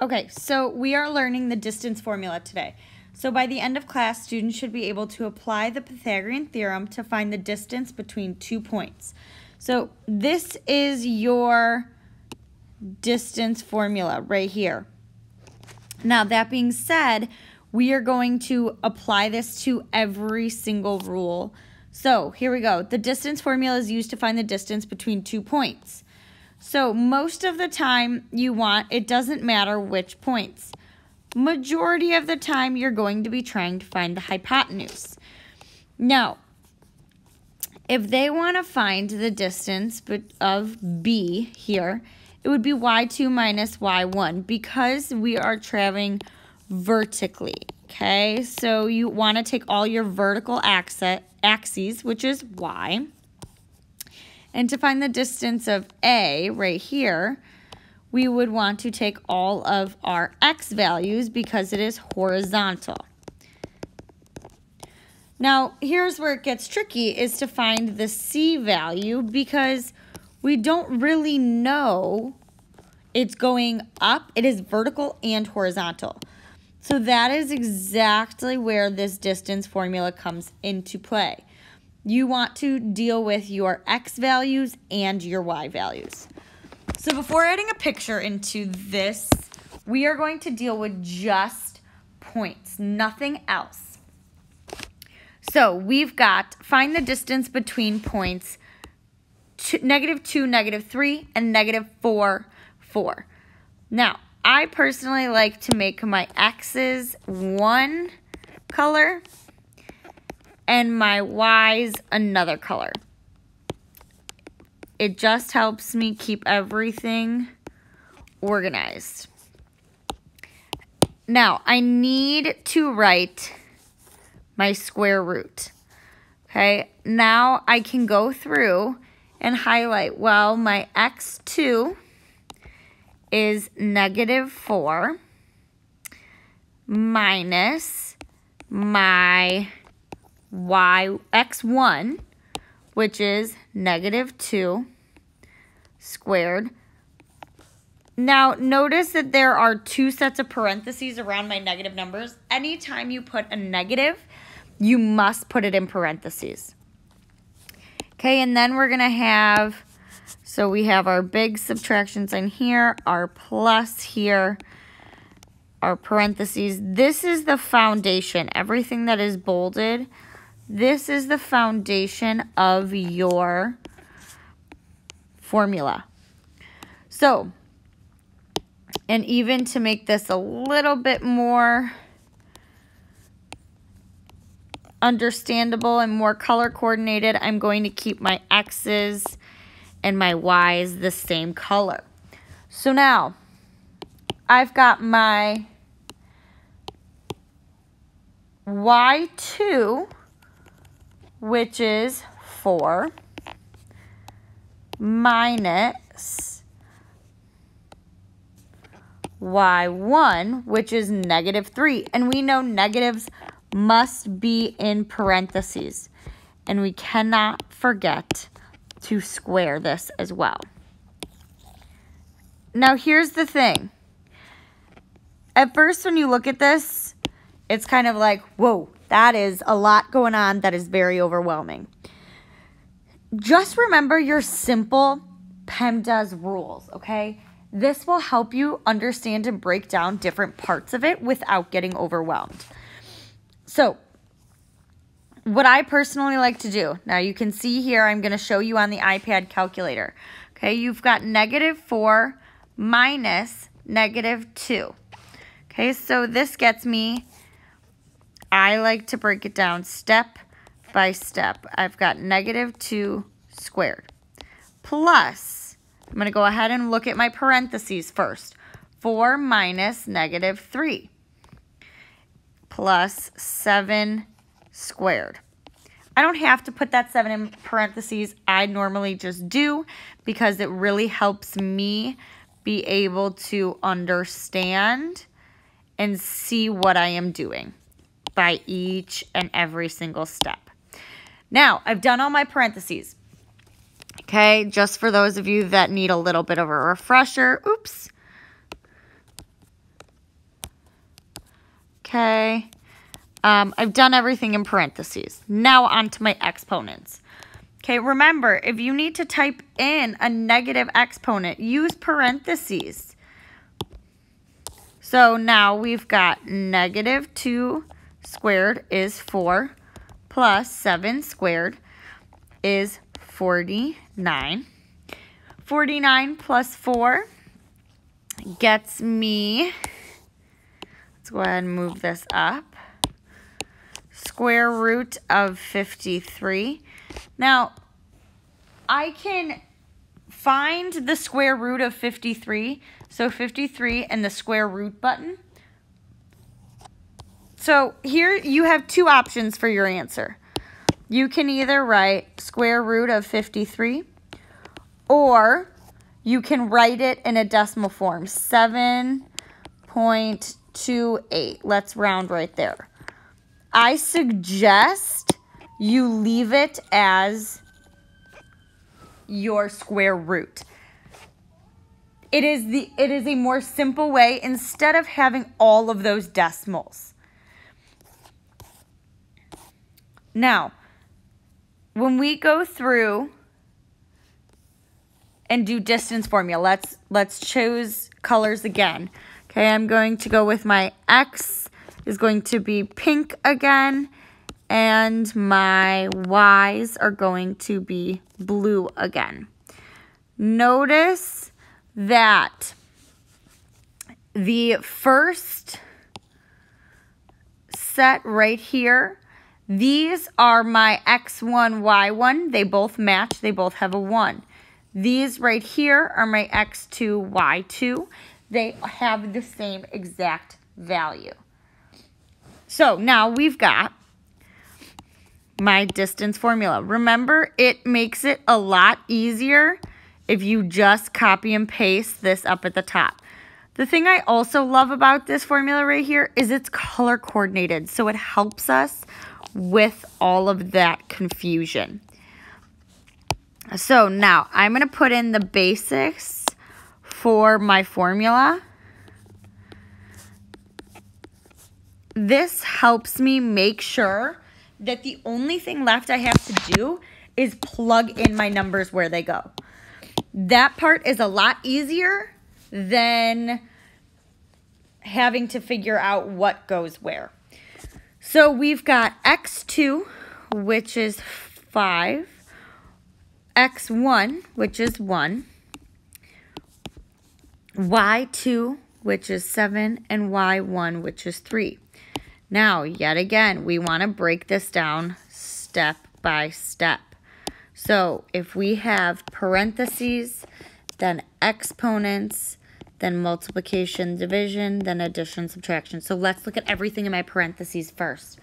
Okay, so we are learning the distance formula today. So by the end of class, students should be able to apply the Pythagorean theorem to find the distance between two points. So this is your distance formula right here. Now, that being said, we are going to apply this to every single rule. So here we go. The distance formula is used to find the distance between two points. So most of the time you want, it doesn't matter which points. Majority of the time you're going to be trying to find the hypotenuse. Now, if they want to find the distance of B here, it would be y2 minus y1 because we are traveling vertically, okay? So you want to take all your vertical axis, axes, which is y, and to find the distance of A right here, we would want to take all of our x values because it is horizontal. Now, here's where it gets tricky is to find the c value because we don't really know it's going up. It is vertical and horizontal. So that is exactly where this distance formula comes into play you want to deal with your x values and your y values. So before adding a picture into this, we are going to deal with just points, nothing else. So we've got find the distance between points two, negative 2, negative 3, and negative 4, 4. Now, I personally like to make my x's one color and my Y's another color. It just helps me keep everything organized. Now, I need to write my square root. Okay, now I can go through and highlight, well, my x2 is negative 4 minus my y x1, which is negative 2 squared. Now, notice that there are two sets of parentheses around my negative numbers. Anytime you put a negative, you must put it in parentheses. Okay, and then we're going to have, so we have our big subtraction sign here, our plus here, our parentheses. This is the foundation. Everything that is bolded this is the foundation of your formula. So, and even to make this a little bit more understandable and more color coordinated, I'm going to keep my X's and my Y's the same color. So now, I've got my Y2 which is 4 minus y1, which is negative 3. And we know negatives must be in parentheses. And we cannot forget to square this as well. Now, here's the thing. At first, when you look at this, it's kind of like, whoa, that is a lot going on that is very overwhelming. Just remember your simple PEMDAS rules, okay? This will help you understand and break down different parts of it without getting overwhelmed. So, what I personally like to do, now you can see here, I'm going to show you on the iPad calculator. Okay, you've got negative 4 minus negative 2. Okay, so this gets me I like to break it down step by step. I've got negative 2 squared plus, I'm going to go ahead and look at my parentheses first. 4 minus negative 3 plus 7 squared. I don't have to put that 7 in parentheses. I normally just do because it really helps me be able to understand and see what I am doing by each and every single step. Now, I've done all my parentheses. Okay, just for those of you that need a little bit of a refresher. Oops. Okay. Um, I've done everything in parentheses. Now on to my exponents. Okay, remember, if you need to type in a negative exponent, use parentheses. So now we've got negative 2 squared is 4 plus 7 squared is 49. 49 plus 4 gets me, let's go ahead and move this up, square root of 53. Now, I can find the square root of 53, so 53 and the square root button. So here you have two options for your answer. You can either write square root of 53 or you can write it in a decimal form, 7.28. Let's round right there. I suggest you leave it as your square root. It is the it is a more simple way instead of having all of those decimals. Now, when we go through and do distance formula, let's let's choose colors again. Okay, I'm going to go with my X is going to be pink again and my Y's are going to be blue again. Notice that the first set right here, these are my X1, Y1. They both match. They both have a 1. These right here are my X2, Y2. They have the same exact value. So now we've got my distance formula. Remember, it makes it a lot easier if you just copy and paste this up at the top. The thing I also love about this formula right here is it's color coordinated, so it helps us with all of that confusion. So now I'm going to put in the basics for my formula. This helps me make sure that the only thing left I have to do is plug in my numbers where they go. That part is a lot easier than having to figure out what goes where. So we've got x2, which is 5, x1, which is 1, y2, which is 7, and y1, which is 3. Now, yet again, we want to break this down step by step. So if we have parentheses, then exponents, then multiplication, division, then addition, subtraction. So let's look at everything in my parentheses first,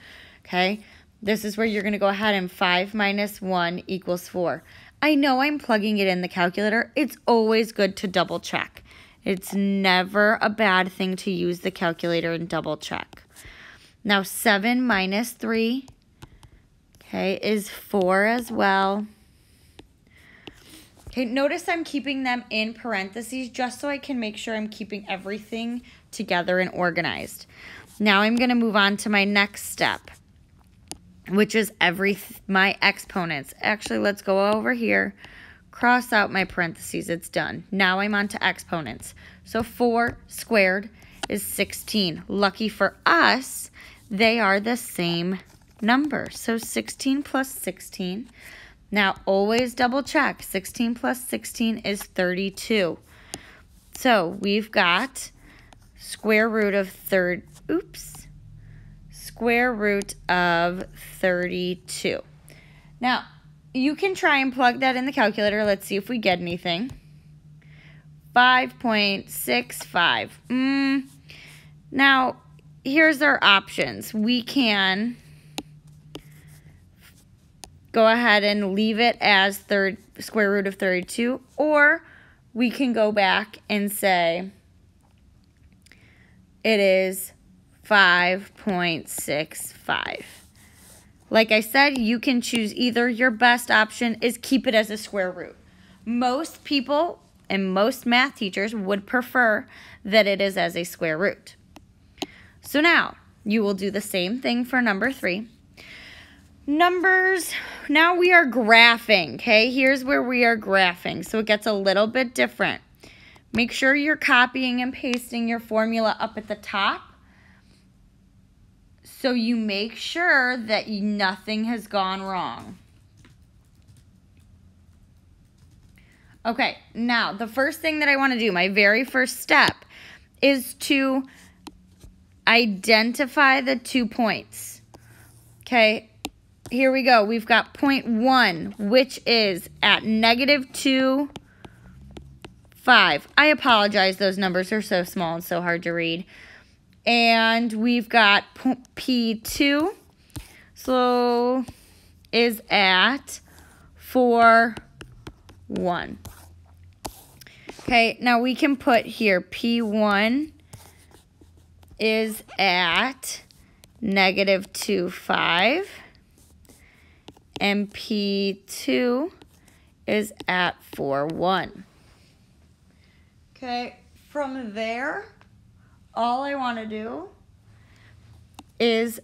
okay? This is where you're going to go ahead and 5 minus 1 equals 4. I know I'm plugging it in the calculator. It's always good to double check. It's never a bad thing to use the calculator and double check. Now 7 minus 3, okay, is 4 as well. Okay, notice I'm keeping them in parentheses just so I can make sure I'm keeping everything together and organized. Now I'm going to move on to my next step, which is every my exponents. Actually, let's go over here, cross out my parentheses. It's done. Now I'm on to exponents. So 4 squared is 16. Lucky for us, they are the same number. So 16 plus 16. Now, always double check. 16 plus 16 is 32. So we've got square root of third, oops, square root of 32. Now, you can try and plug that in the calculator. Let's see if we get anything. 5.65. Mm. Now, here's our options. We can go ahead and leave it as third square root of 32 or we can go back and say it is 5.65. Like I said, you can choose either. Your best option is keep it as a square root. Most people and most math teachers would prefer that it is as a square root. So now, you will do the same thing for number three. Numbers, now we are graphing, okay? Here's where we are graphing, so it gets a little bit different. Make sure you're copying and pasting your formula up at the top so you make sure that nothing has gone wrong. Okay, now the first thing that I want to do, my very first step, is to identify the two points. Okay, here we go. We've got point one, which is at negative two, five. I apologize. Those numbers are so small and so hard to read. And we've got P2, so is at four, one. Okay, now we can put here P1 is at negative 2, 5. And P2 is at 4, 1. Okay, from there, all I want to do is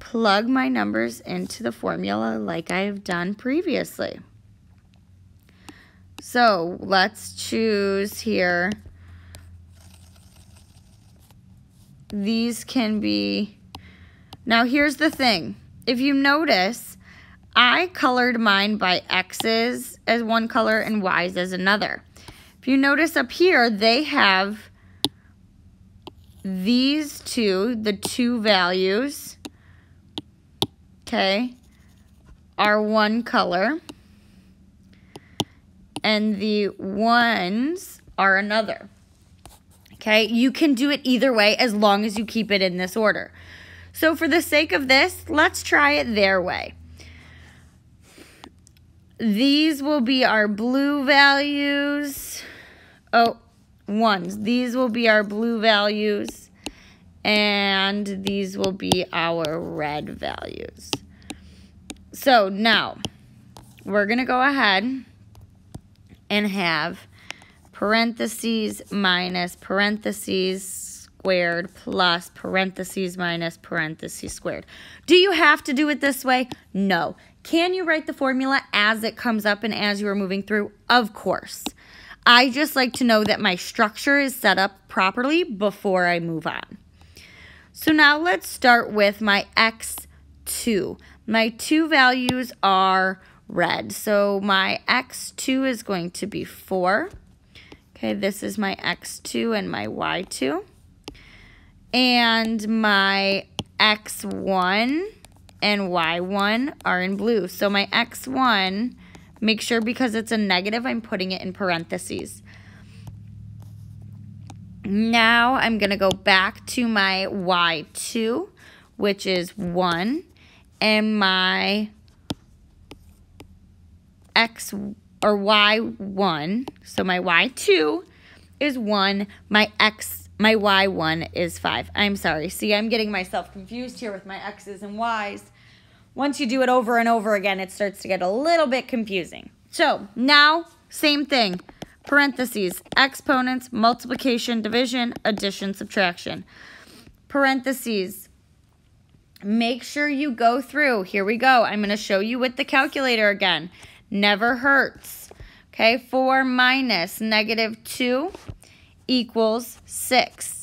plug my numbers into the formula like I've done previously. So let's choose here these can be, now here's the thing. If you notice, I colored mine by X's as one color and Y's as another. If you notice up here, they have these two, the two values, okay, are one color. And the ones are another. Okay, you can do it either way as long as you keep it in this order. So for the sake of this, let's try it their way. These will be our blue values. Oh, ones. These will be our blue values. And these will be our red values. So now, we're going to go ahead and have parentheses minus parentheses squared plus parentheses minus parentheses squared. Do you have to do it this way? No. Can you write the formula as it comes up and as you are moving through? Of course. I just like to know that my structure is set up properly before I move on. So now let's start with my x2. My two values are red. So my x2 is going to be 4. Okay, this is my x2 and my y2. And my x1 and y1 are in blue. So my x1, make sure because it's a negative, I'm putting it in parentheses. Now I'm going to go back to my y2, which is 1, and my x or y1. So my y2 is 1. My x, my y1 is 5. I'm sorry. See, I'm getting myself confused here with my x's and y's. Once you do it over and over again, it starts to get a little bit confusing. So now, same thing. Parentheses, exponents, multiplication, division, addition, subtraction. Parentheses, make sure you go through. Here we go. I'm going to show you with the calculator again. Never hurts. Okay, 4 minus negative 2 equals 6.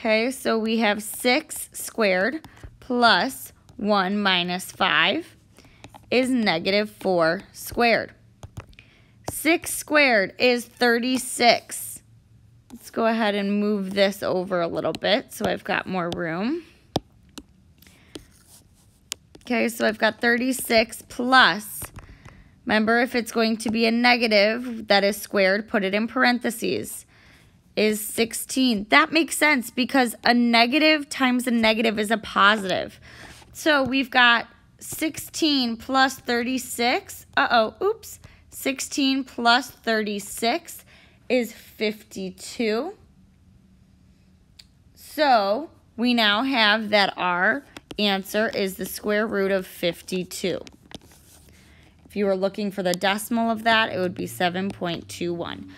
Okay, so we have 6 squared plus 1 minus 5 is negative 4 squared. 6 squared is 36. Let's go ahead and move this over a little bit so I've got more room. Okay, so I've got 36 plus. Remember, if it's going to be a negative that is squared, put it in parentheses, is 16. That makes sense because a negative times a negative is a positive. So we've got 16 plus 36. Uh-oh, oops. 16 plus 36 is 52. So we now have that our answer is the square root of 52. If you were looking for the decimal of that, it would be 7.21.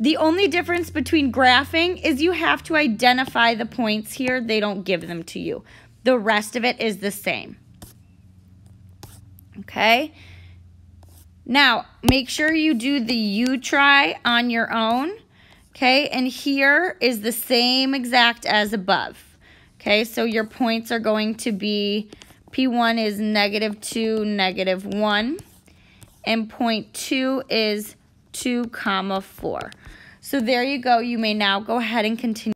The only difference between graphing is you have to identify the points here. They don't give them to you. The rest of it is the same. Okay? Now, make sure you do the U try on your own. Okay, and here is the same exact as above. Okay, so your points are going to be P1 is negative 2, negative 1, and point 2 is 2 comma 4. So there you go. You may now go ahead and continue.